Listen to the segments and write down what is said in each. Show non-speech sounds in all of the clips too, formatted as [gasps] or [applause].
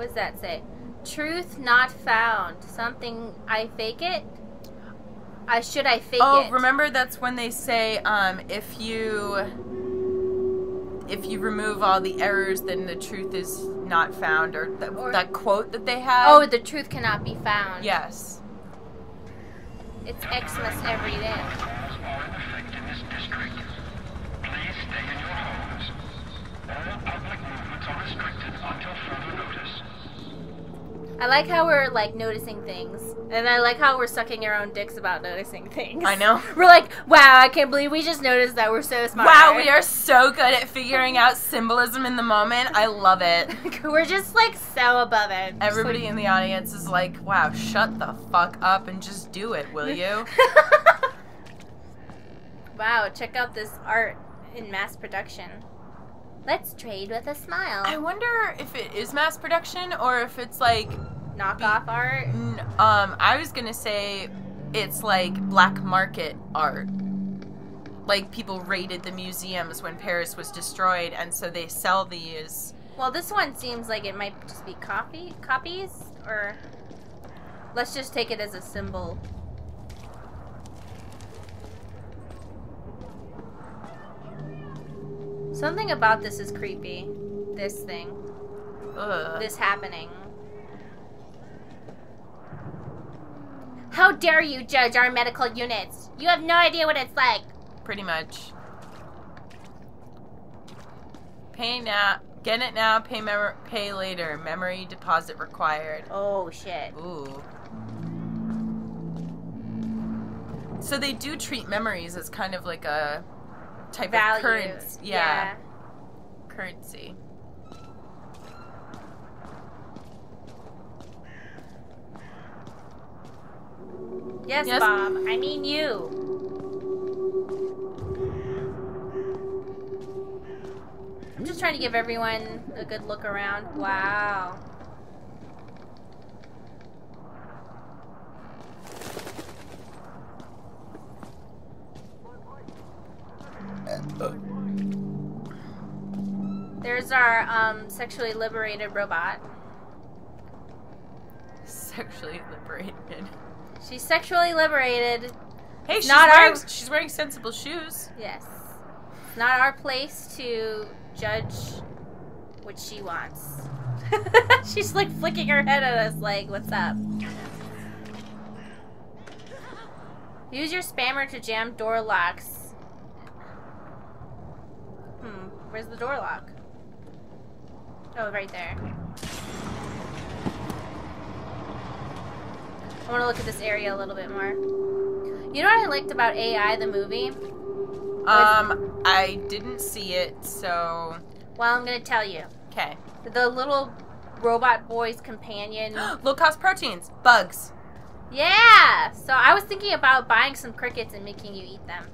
What does that say? Truth not found. Something I fake it. I should I fake Oh, it? Oh, remember that's when they say um, if you if you remove all the errors, then the truth is not found, or, Or- that quote that they have. Oh, the truth cannot be found. yes. It's Xmas every day. Calls are in effect in this district. Please stay in your homes. All public movements are restricted until further notice. I like how we're like noticing things, and I like how we're sucking our own dicks about noticing things. I know. [laughs] We're like, wow, I can't believe we just noticed that we're so smart. Wow, we are so good at figuring out symbolism in the moment. I love it. [laughs] we're just like so above it. Everybody in the audience is like, wow, shut the fuck up and just do it, will [laughs] you? wow, check out this art in mass production. Let's trade with a smile. I wonder if it is mass production or if it's like Knockoff art. N- um, I was gonna say it's like black market art. Like people raided the museums when Paris was destroyed, and so they sell these. Well, this one seems like it might just be copy copies, or let's just take it as a symbol. Something about this is creepy. This thing, Ugh. this happening. How dare you judge our medical units? You have no idea what it's like. Pretty much. Pay now. Get it now. Pay mem- Pay later. Memory deposit required. Oh shit. Ooh. So they do treat memories as kind of like a type Value. of currency. yeah. currency. Yes, Yes. Bob. I mean you. I'm just trying to give everyone a good look around. Wow. There's our um, sexually liberated robot. Sexually liberated. She's sexually liberated. Hey, she's Not wearing our- she's wearing sensible shoes. Yes. It's not our place to judge what she wants. [laughs] She's like flicking her head at us, like, what's up? Use your spammer to jam door locks. Hmm, where's the door lock? Oh, right there. I want to look at this area a little bit more. You know what I liked about AI, the movie? Um, I didn't see it, so Well, I'm gonna tell you. okay. The little robot boy's companion. [gasps] Low cost proteins, bugs. yeah! So I was thinking about buying some crickets and making you eat them.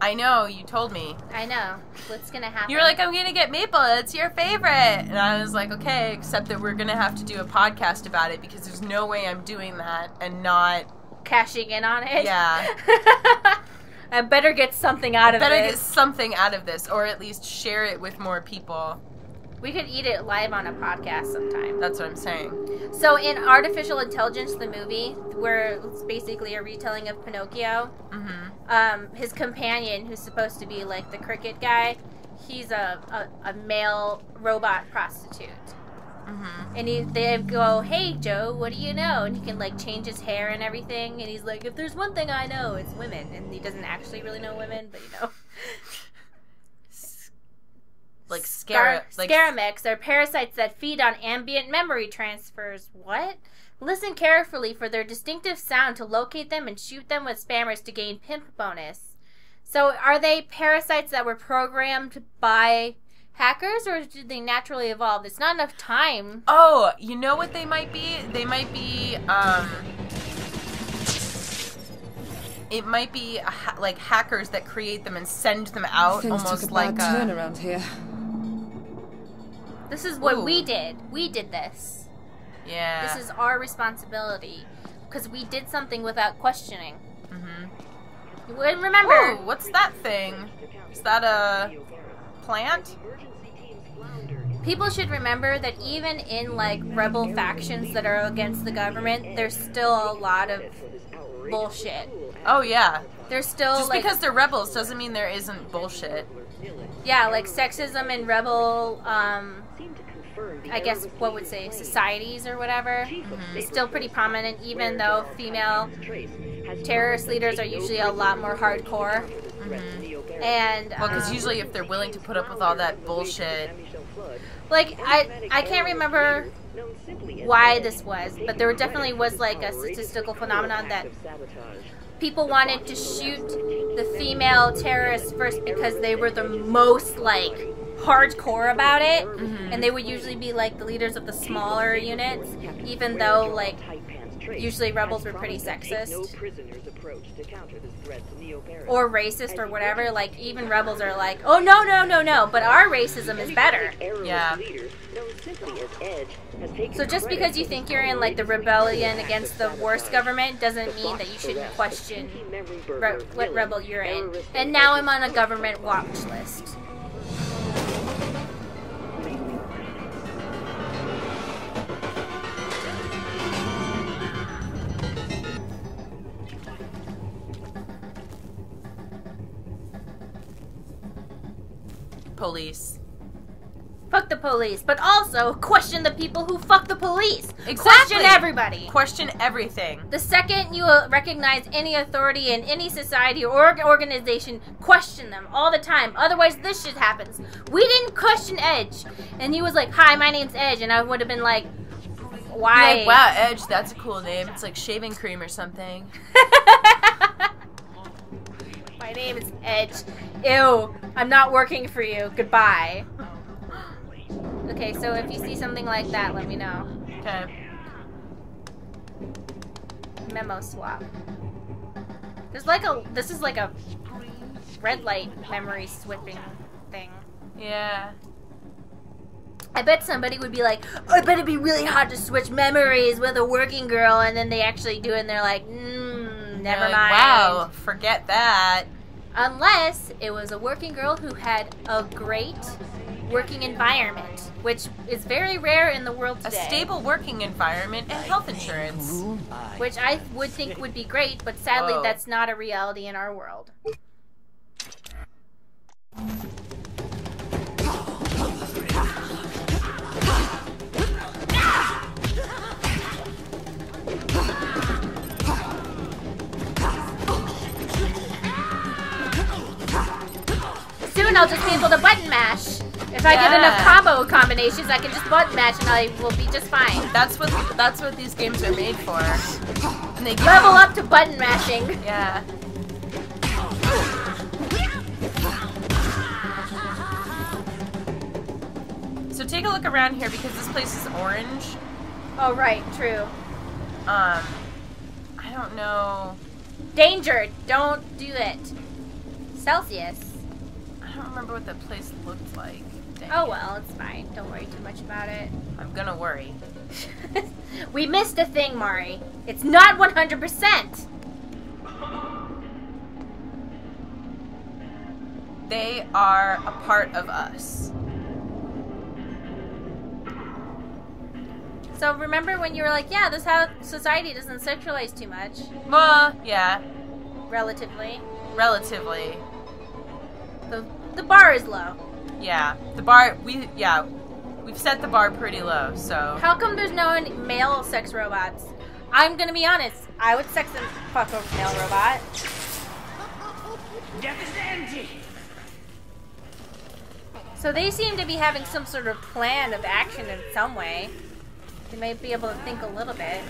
I know you told me. I know. What's gonna happen? You were like, I'm gonna get maple. It's your favorite, and I was like, okay. Except that we're gonna have to do a podcast about it because there's no way I'm doing that and not. cashing in on it. Yeah. [laughs] I better get something out of Better this. Better get something out of this, or at least share it with more people. We could eat it live on a podcast sometime. That's what I'm saying. So in Artificial Intelligence, the movie, where it's basically a retelling of Pinocchio, Mm-hmm. um, his companion, who's supposed to be like the cricket guy, he's a, a, a male robot prostitute. Mm-hmm. And he, they go, "Hey Joe, what do you know?" And he can like change his hair and everything. And he's like, "If there's one thing I know, it's women." And he doesn't actually really know women, but you know, [laughs] Like scare, Scar- like Scaramechs are parasites that feed on ambient memory transfers. What? Listen carefully for their distinctive sound to locate them and shoot them with spammers to gain pimp bonus. So, are they parasites that were programmed by hackers, or did they naturally evolve? It's not enough time. Oh, you know what they might be? They might be, um. It might be ha- like hackers that create them and send them out Things almost took a like bad turn around here. This is what Ooh. we did. We did this. Yeah. This is our responsibility because we did something without questioning. Mm-hmm. You wouldn't remember. Ooh, what's that thing? Is that a. plant. People should remember that even in like rebel factions that are against the government, there's still a lot of bullshit. Oh yeah. There's still Just like because they're rebels doesn't mean there isn't bullshit. yeah, like sexism in rebel um I guess what would say societies or whatever is still pretty prominent even though female terrorist leaders are usually a lot more hardcore. And Well, because um, usually if they're willing to put up with all that bullshit, like I I can't remember why this was, but there definitely was like a statistical phenomenon that people wanted to shoot the female terrorists first because they were the most like hardcore about it mm-hmm. and they would usually be like the leaders of the smaller units even though like usually rebels were pretty sexist or racist or whatever like even rebels are like oh no no no no but our racism is better Yeah. so just because you think you're in like the rebellion against the worst government doesn't mean that you shouldn't question re- what rebel you're in. And now I'm on a government watch list. Police. Fuck the police, but also question the people who fuck the police. Exactly. Question everybody. Question everything. The second you uh, recognize any authority in any society or organization, question them all the time. Otherwise, this shit happens. We didn't question Edge, and he was like, "Hi, my name's Edge," and I would have been like, "Why?" Like, wow, Edge, that's a cool name. It's like shaving cream or something. [laughs] my name is Edge. Ew, I'm not working for you. Goodbye. Okay, so if you see something like that, let me know. Okay. Memo swap. There's like a. This is like a red light memory swapping thing. Yeah. I bet somebody would be like, oh, I bet it'd be really hard to switch memories with a working girl, and then they actually do it, and they're like, mm, never like, mind. Wow, forget that. Unless it was a working girl who had a great working environment, which is very rare in the world today. A stable working environment and health insurance. which I would think would be great, but sadly Whoa. that's not a reality in our world. I'll just be able to button mash. If I get enough combo combinations, I can just button mash and I will be just fine. That's what that's what these games are made for. And they Level you- up to button mashing. Yeah. So take a look around here because this place is orange. Oh, right, true. Um, I don't know. Danger! Don't do it. Celsius. I don't remember what that place looked like. Dang Oh well, it's fine. Don't worry too much about it. [laughs] I'm gonna worry. we missed a thing, Mari. It's not 100%! They are a part of us. So remember when you were like, yeah, this how society doesn't sexualize too much, Well, yeah, relatively. relatively. The the bar is low. Yeah, the bar. We yeah, we've set the bar pretty low. So How come there's no male sex robots? I'm gonna be honest. I would sex and fuck a male robot. Death is empty. So they seem to be having some sort of plan of action in some way. They might be able to think a little bit.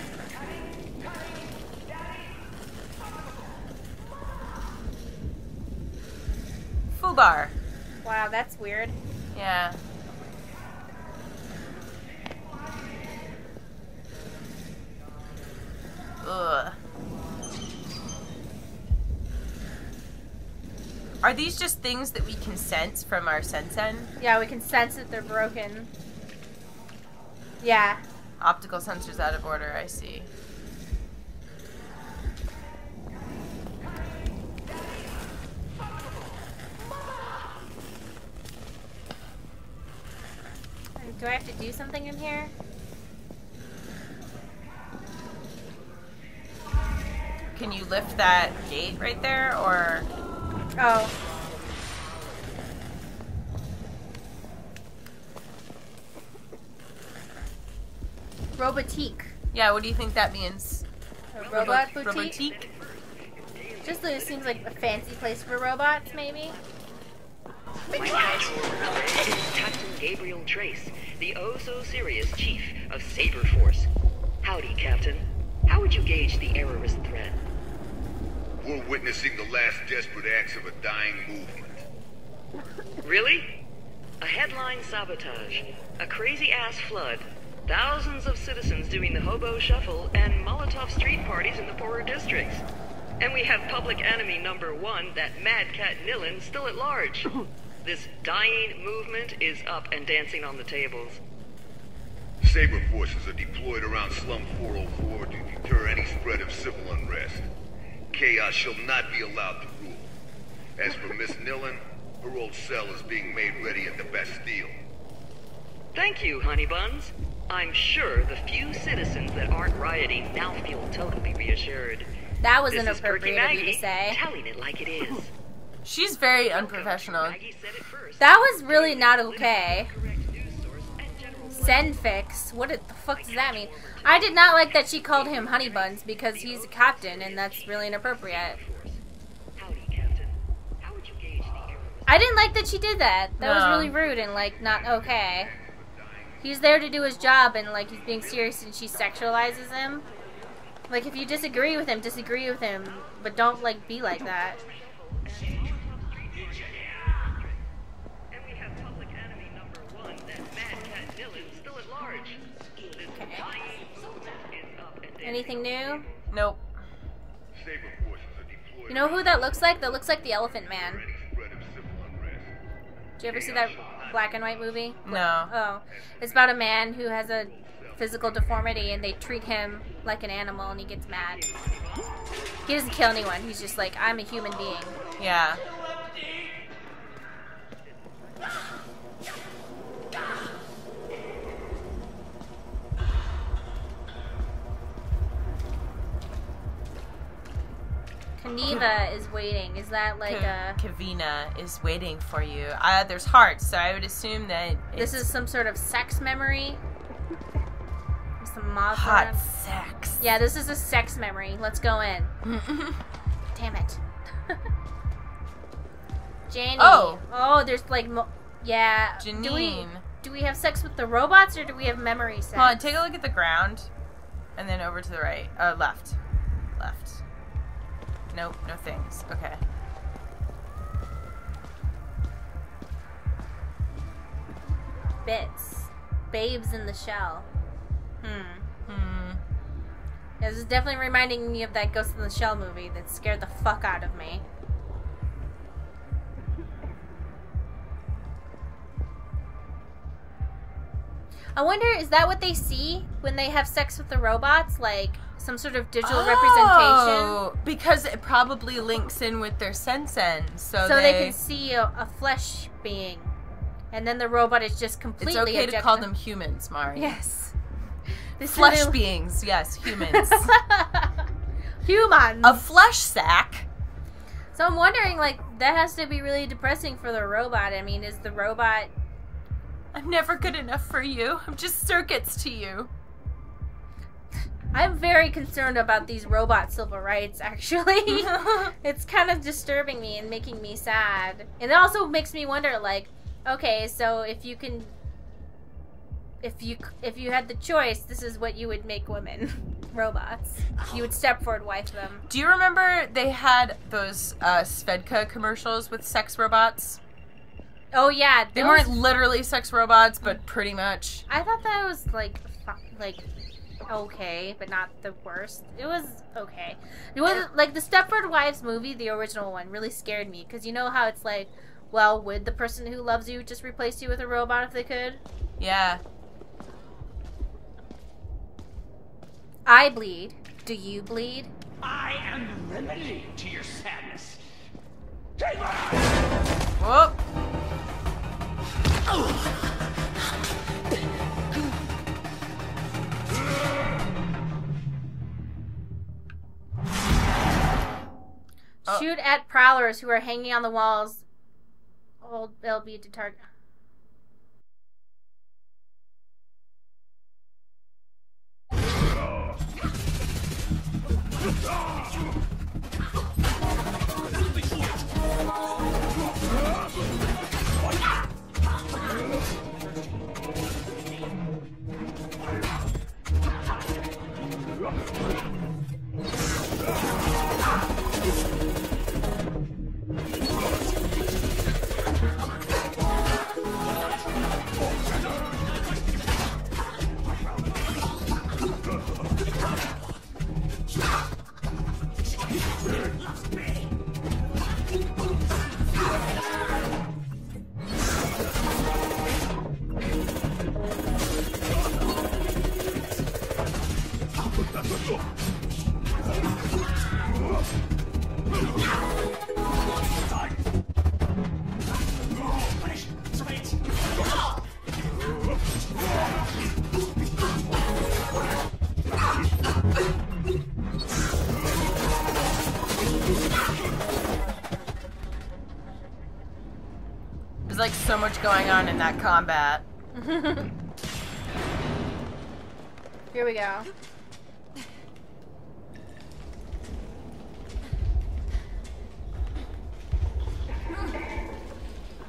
Fubar. Wow, that's weird. Yeah. Ugh. Are these just things that we can sense from our sensen? Yeah, we can sense that they're broken. Yeah. Optical sensors out of order, I see. Do I have to do something in here? Can you lift that gate right there, or Oh. Robotique. yeah? What do you think that means? A robot boutique? Robotique? Just it seems like a fancy place for robots, maybe. My name is Captain Gabriel Trace, the oh so serious chief of Saber Force. Howdy, Captain. How would you gauge the errorist threat? We're witnessing the last desperate acts of a dying movement. [laughs] Really? A headline sabotage, a crazy ass flood, thousands of citizens doing the hobo shuffle, and Molotov street parties in the poorer districts. And we have public enemy number one, that Mad Cat Nilin, still at large. [laughs] This dying movement is up and dancing on the tables. Saber forces are deployed around Slum 404 to deter any spread of civil unrest. Chaos shall not be allowed to rule. As for Miss Nilin, her old cell is being made ready at the Bastille. Thank you, Honeybuns. I'm sure the few citizens that aren't rioting now feel totally reassured. That was This is Perky inappropriate of you to say. telling it like it is. [laughs] She's very unprofessional. Maggie said it first. That was really not okay. Correct news source and general Zenfix. What the fuck does that mean? I did not like that she called him Honey Buns because he's a captain and that's really inappropriate. Howdy, Captain. How would you gauge the error? I didn't like that she did that. That was really rude and like not okay. He's there to do his job and like he's being serious and she sexualizes him. Like if you disagree with him, disagree with him, but don't like be like that. Anything new? Nope. Saber forces are deployed You know who that looks like? That looks like the Elephant Man. any spread of civil unrest. Did you ever see that black and white movie? No. Oh, it's about a man who has a physical deformity and they treat him like an animal and he gets mad. He doesn't kill anyone. He's just like, I'm a human being. Yeah. Kaniva is waiting. Is that like a. Ka- Kavina is waiting for you. Uh, there's hearts, so I would assume that This is some sort of sex memory? Some mob hot around. sex. Yeah, this is a sex memory. Let's go in. [laughs] Damn it. [laughs] Janie. Oh. Oh, there's like. Mo- yeah. Do we, Janine. do we have sex with the robots or do we have memory sex? Hold on, take a look at the ground, and then over to the right. Uh, left. Left. Nope, no things. Okay. Bits. Babes in the shell. Hmm. Hmm. Yeah, this is definitely reminding me of that Ghost in the Shell movie that scared the fuck out of me. I wonder, is that what they see when they have sex with the robots? Like some sort of digital representation? Oh, because it probably links in with their Sensen, so, So they, they, can see a, a flesh being. And then the robot is just completely It's okay to call them humans, Mari. Yes. [laughs] This is Flesh a- beings, yes, [laughs] humans. Humans. a flesh sack. So I'm wondering, like, that has to be really depressing for the robot. I mean, is the robot. I'm never good enough for you. I'm just circuits to you. I'm very concerned about these robot civil rights, actually. [laughs] it's kind of disturbing me and making me sad. And it also makes me wonder, like, okay, so if you can. If you if you had the choice, this is what you would make women, [laughs] robots. You would step forward, wife them. Do you remember they had those uh, Svedka commercials with sex robots? Oh yeah, They those- weren't literally sex robots, but pretty much. I thought that was like like okay, but not the worst. It was okay. It was like the Stepford Wives movie, the original one, really scared me because you know how it's like, well, would the person who loves you just replace you with a robot if they could? Yeah. I bleed. Do you bleed? I am the remedy to your sadness. Take it! Uh, shoot at prowlers who are hanging on the walls. Hold LB to target. There's so much going on in that combat. Here we go.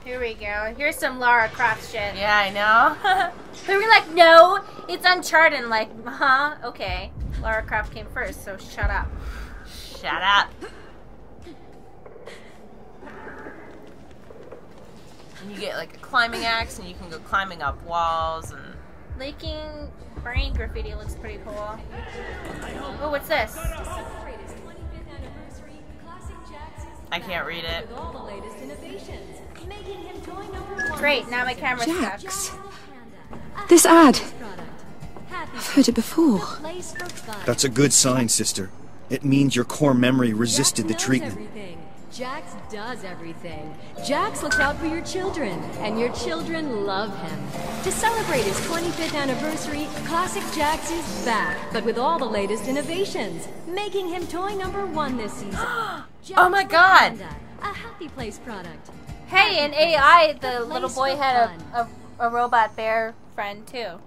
Here we go. Here's some Lara Croft shit. Yeah, I know. [laughs] They were like, no, it's Uncharted. I'm like, huh? Okay. Lara Croft came first, so shut up. Shut up. And you get like a climbing axe, and you can go climbing up walls, and Leaking brain graffiti looks pretty cool. Oh, what's this? I can't read it. Great, now my camera's Jax. stuck. This ad. I've heard it before. That's a good sign, sister. It means your core memory resisted the Jax knows treatment. Everything. Jax does everything. Jax looks out for your children, and your children love him. To celebrate his 25th anniversary, Classic Jax is back, but with all the latest innovations, making him toy number one this season. [gasps] Oh my God. Panda, a Happy Place product. Hey, in AI, the little boy had a, a, a robot bear friend too.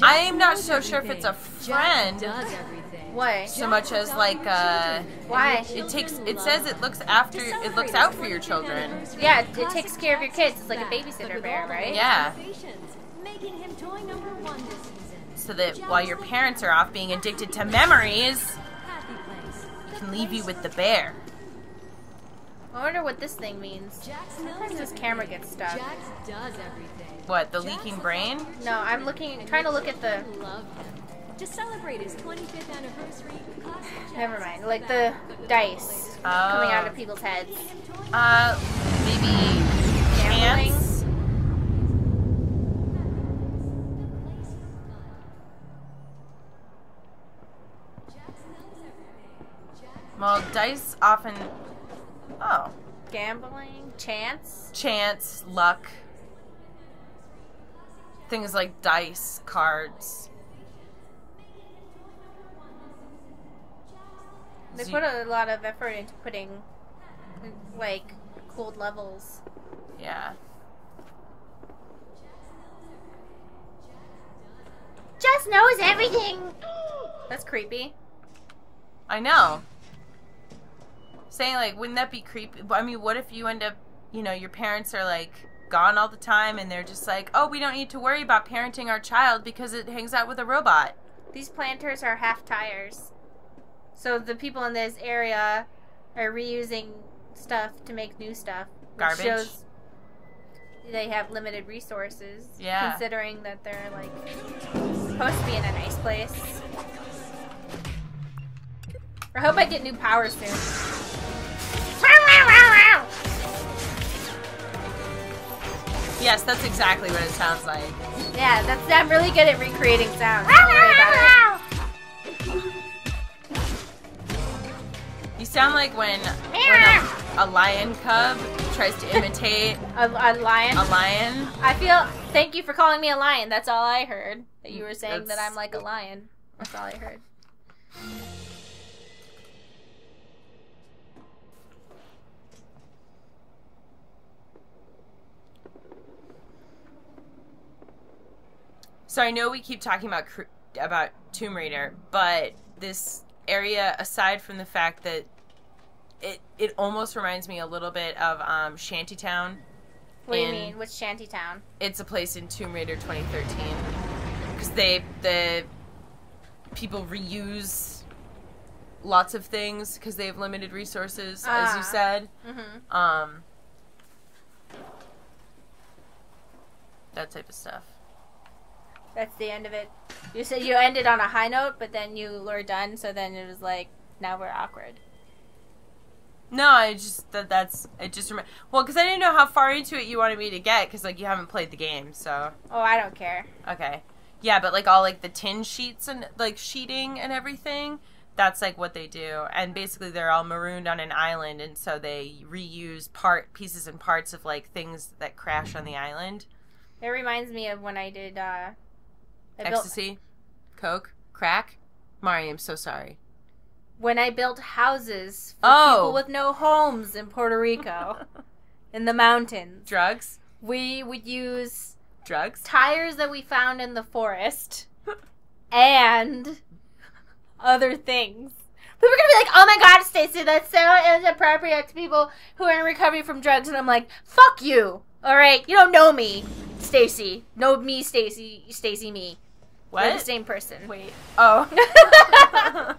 I am not knows so sure if it's a friend Jax does everything. Why? so much as like uh, Why? it takes. It says it looks after. It looks out for your children. Yeah, it- takes care of your kids. It's like a babysitter bear, right? Yeah. Making him toy number one this season. So that while your parents are off being addicted to memories, it can leave you with the bear. I wonder what this thing means. Sometimes this camera gets stuck. Jax does everything. What? The leaking brain? No, I'm looking, trying to look at the. Love. To celebrate his 25th anniversary, Classic Jax Never mind. Like the dice Oh. coming out of people's heads. Uh, maybe Gambling? chance. Well, dice often. Oh, Gambling, chance. chance, luck. Things like dice, cards. They put a lot of effort into putting, like, cooled levels. Yeah. Just knows everything. [gasps] That's creepy. I know. Saying like, wouldn't that be creepy? I mean, what if you end up, you know, your parents are like gone all the time, and they're just like, oh, we don't need to worry about parenting our child because it hangs out with a robot. These planters are half tires. So the people in this area are reusing stuff to make new stuff. Garbage. Shows they have limited resources. Yeah. Considering that they're like supposed to be in a nice place. I hope I get new powers soon. Yes, that's exactly what it sounds like. Yeah, that's I'm really good at recreating sounds. [laughs] sound like when, when a, a, lion cub tries to imitate [laughs] a, a, lion. A lion. I feel. Thank you for calling me a lion. That's all I heard. That you were saying That's... that I'm like a lion. That's all I heard. So I know we keep talking about about Tomb Raider, but this area, aside from the fact that it it almost reminds me a little bit of um, Shantytown. What do you in- mean? What's Shantytown? It's a place in Tomb Raider 2013 because they the people reuse lots of things because they have limited resources, as Ah. you said. Mm-hmm. Um, that type of stuff. That's the end of it. You said you ended on a high note, but then you were done. So then it was like, now we're awkward. No, I just that that's it. Just rem- well, because I didn't know how far into it you wanted me to get, because like you haven't played the game, so Oh, I don't care. okay, yeah, but like all like the tin sheets and like sheeting and everything, that's like what they do, and basically they're all marooned on an island, and so they reuse part pieces and parts of like things that crash on the island. It reminds me of when I did. uh I built, Ecstasy, coke, crack. Mari, I'm so sorry. When I built houses for Oh. people with no homes in Puerto Rico, [laughs] in the mountains. Drugs, We would use drugs. tires that we found in the forest [laughs] and other things. People are gonna be like, "Oh my god, Stacy, that's so inappropriate to people who are in recovery from drugs," and I'm like, "Fuck you! All right, you don't know me, Stacy. Know me, Stacy. Stacy, me. We're the same person." Wait. Oh. [laughs]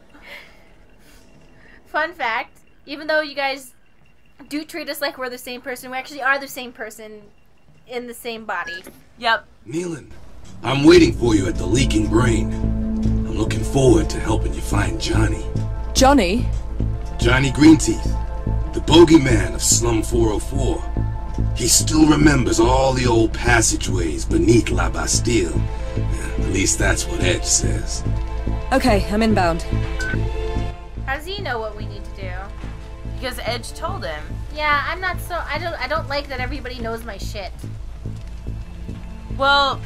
Fun fact: even though you guys do treat us like we're the same person, we actually are the same person in the same body. yep. Nilin, I'm waiting for you at the Leaking Brain. I'm looking forward to helping you find Johnny. Johnny? Johnny Greenteeth, the bogeyman of Slum 404. He still remembers all the old passageways beneath La Bastille. At least that's what Edge says. Okay, I'm inbound. How does he know what we need to do? Because Edge told him. Yeah, I'm not so. I don't. I don't like that everybody knows my shit. Well,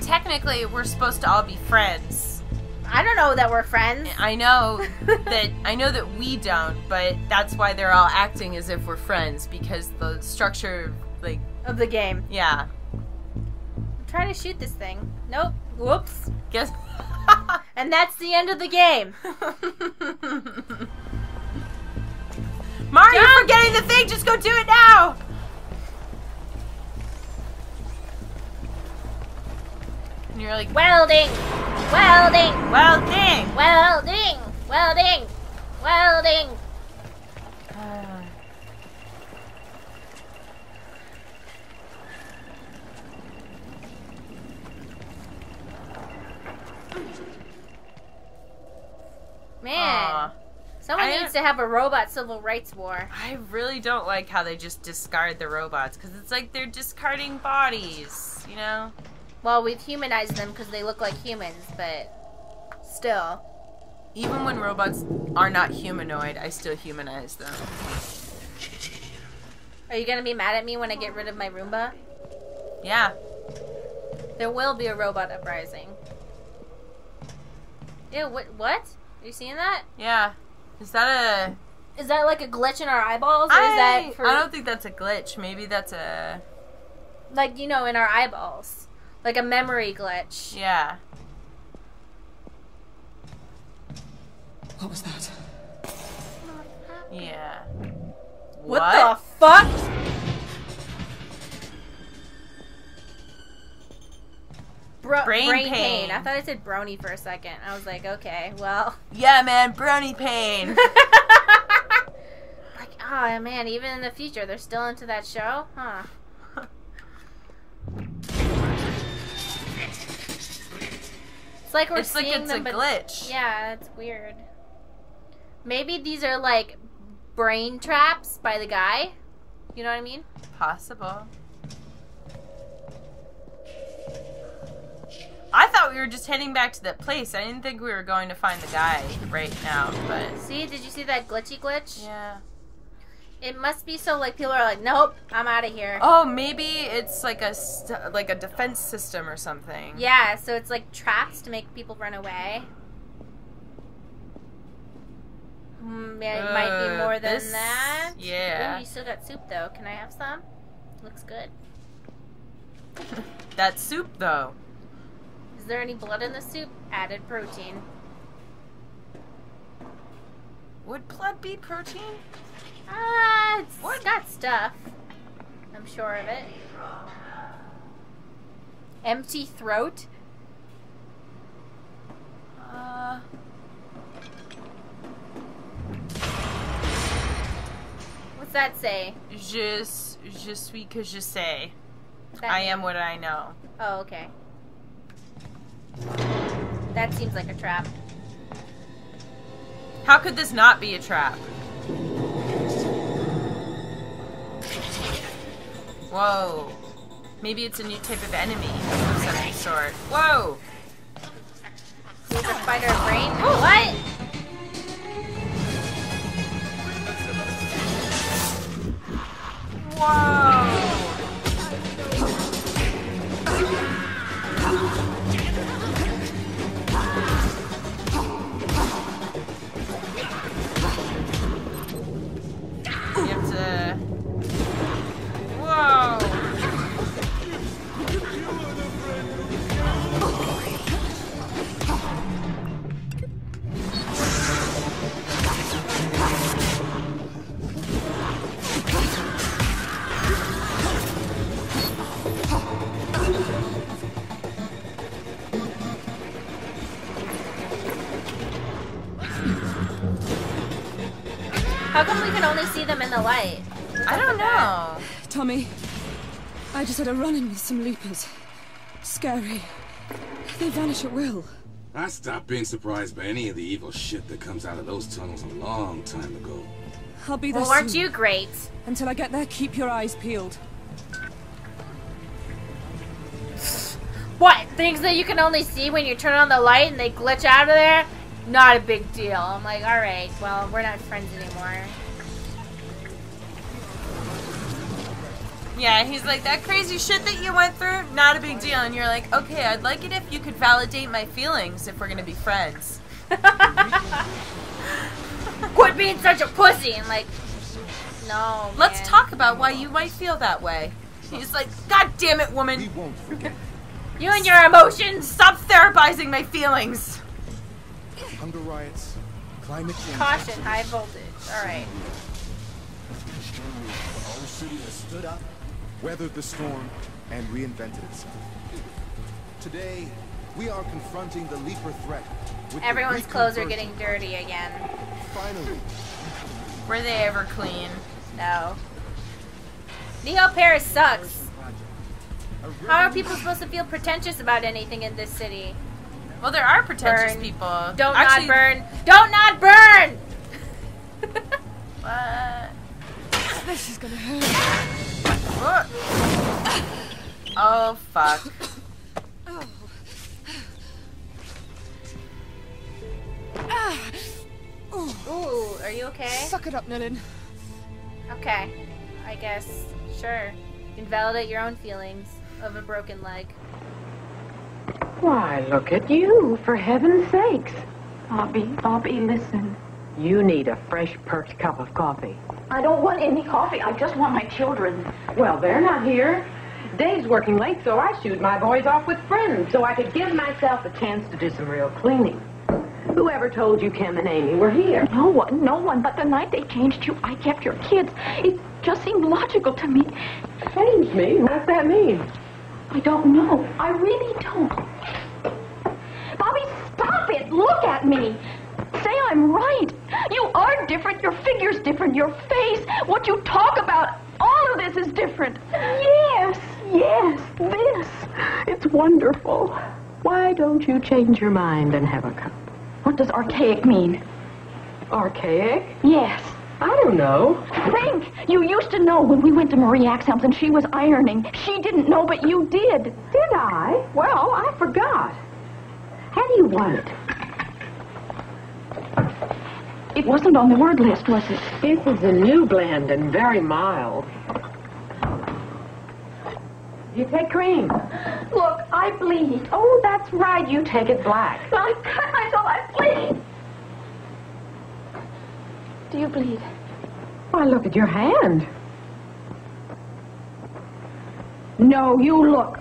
technically, we're supposed to all be friends. I don't know that we're friends. I know [laughs] that I know that we don't, but that's why they're all acting as if we're friends because the structure, like, Of the game. yeah. I'm trying to shoot this thing. Nope. Whoops. Guess. [laughs] [laughs] And that's the end of the game. [laughs] Mario, you're forgetting the thing. Just go do it now. And you're like, Welding. Welding. welding. Welding. Welding. Welding. Uh, Man, someone I needs to have a robot civil rights war. I really don't like how they just discard the robots because it's like they're discarding bodies, you know? Well, we've humanized them because they look like humans, but still. Even when robots are not humanoid, I still humanize them. Are you gonna be mad at me when I get rid of my Roomba? Yeah. There will be a robot uprising. Ew, what? What? Are you seeing that? Yeah. Is that a. Is that like a glitch in our eyeballs, or is that for I don't think that's a glitch. Maybe that's a. like you know in our eyeballs, like a memory glitch? Yeah. What was that? Yeah. What, the fuck? Bro- Brain brain, pain. pain. I thought I said brony for a second. I was like, okay, well. Yeah, man, brony pain. [laughs] like, oh man, even in the future, they're still into that show, huh? It's like we're It's like it's them, a glitch. yeah, it's weird. Maybe these are like brain traps by the guy. You know what I mean? Possible. I thought we were just heading back to that place. I didn't think we were going to find the guy right now, but See, did you see that glitchy glitch? yeah. It must be so like people are like, nope, I'm out of here. Oh, maybe it's like a st- like a defense system or something. Yeah, so it's like traps to make people run away. Mm, yeah, it might be Uh, more than this- that. yeah. Ooh, you still got soup though. Can I have some? Looks good. [laughs] That soup though. Is there any blood in the soup? Added protein. Would blood be protein? Ah, it's got stuff. I'm sure of it. Empty throat? Uh, What's that say? je, je suis que je sais. That I am what I know. Oh, okay. That seems like a trap. How could this not be a trap? Whoa. Maybe it's a new type of enemy of some sort. Whoa! Use a spider brain? What? Whoa! In the light? I don't know. Tommy, I just had a run in with some leapers. Scary. They vanish at will. I stopped being surprised by any of the evil shit that comes out of those tunnels a long time ago. I'll be there Well, aren't soon. you great? Until I get there, keep your eyes peeled. What? Things that you can only see when you turn on the light and they glitch out of there? Not a big deal. I'm like, alright, well, we're not friends anymore. Yeah, he's like, that crazy shit that you went through, not a big deal. And you're like, okay, I'd like it if you could validate my feelings if we're gonna be friends. [laughs] Quit being such a pussy! And like, no. Let's man. talk about why you might feel that way. He's like, God damn it, woman! You and your emotions! Stop therapizing my feelings! Hunger riots, climate change. Caution, high voltage. Alright. The whole city has stood up, weathered the storm, and reinvented itself. Today, we are confronting the Leaper threat. With the Everyone's clothes are getting dirty again. Finally, Were they ever clean? No. Neo Paris sucks. How are people supposed to feel pretentious about anything in this city? Well, there are pretentious Burn. people. Don't Actually, not burn. Don't not burn! [laughs] What? This is gonna hurt. What? Oh, fuck. Ooh, are you okay? Suck it up, Nilin. Okay. I guess. Sure. You can validate your own feelings of a broken leg. Why, look at you, for heaven's sakes. Bobby, Bobby, listen. You need a fresh perked cup of coffee. I don't want any coffee. I just want my children. Well, they're not here. Dave's working late, so I shooed my boys off with friends so I could give myself a chance to do some real cleaning. Whoever told you Kim and Amy were here? No one, no one. But the night they changed you, I kept your kids. It just seemed logical to me. Changed me? What's that mean? I don't know. I really don't. Bobby, stop it. Look at me. I'm right. You are different. Your figure's different. Your face, what you talk about, all of this is different. Yes, yes, this. It's wonderful. Why don't you change your mind and have a cup? What does archaic mean? Archaic? Yes. I don't know. Think! You used to know when we went to Marie Axel's and she was ironing. She didn't know, but you did. Did I? Well, I forgot. How do you want it? It wasn't on the word list, was it? It was a new blend and very mild. You take cream. Look, I bleed. Oh, that's right. You take it black. [laughs] I cut myself. I bleed. Do you bleed? Why, look at your hand. No, you look.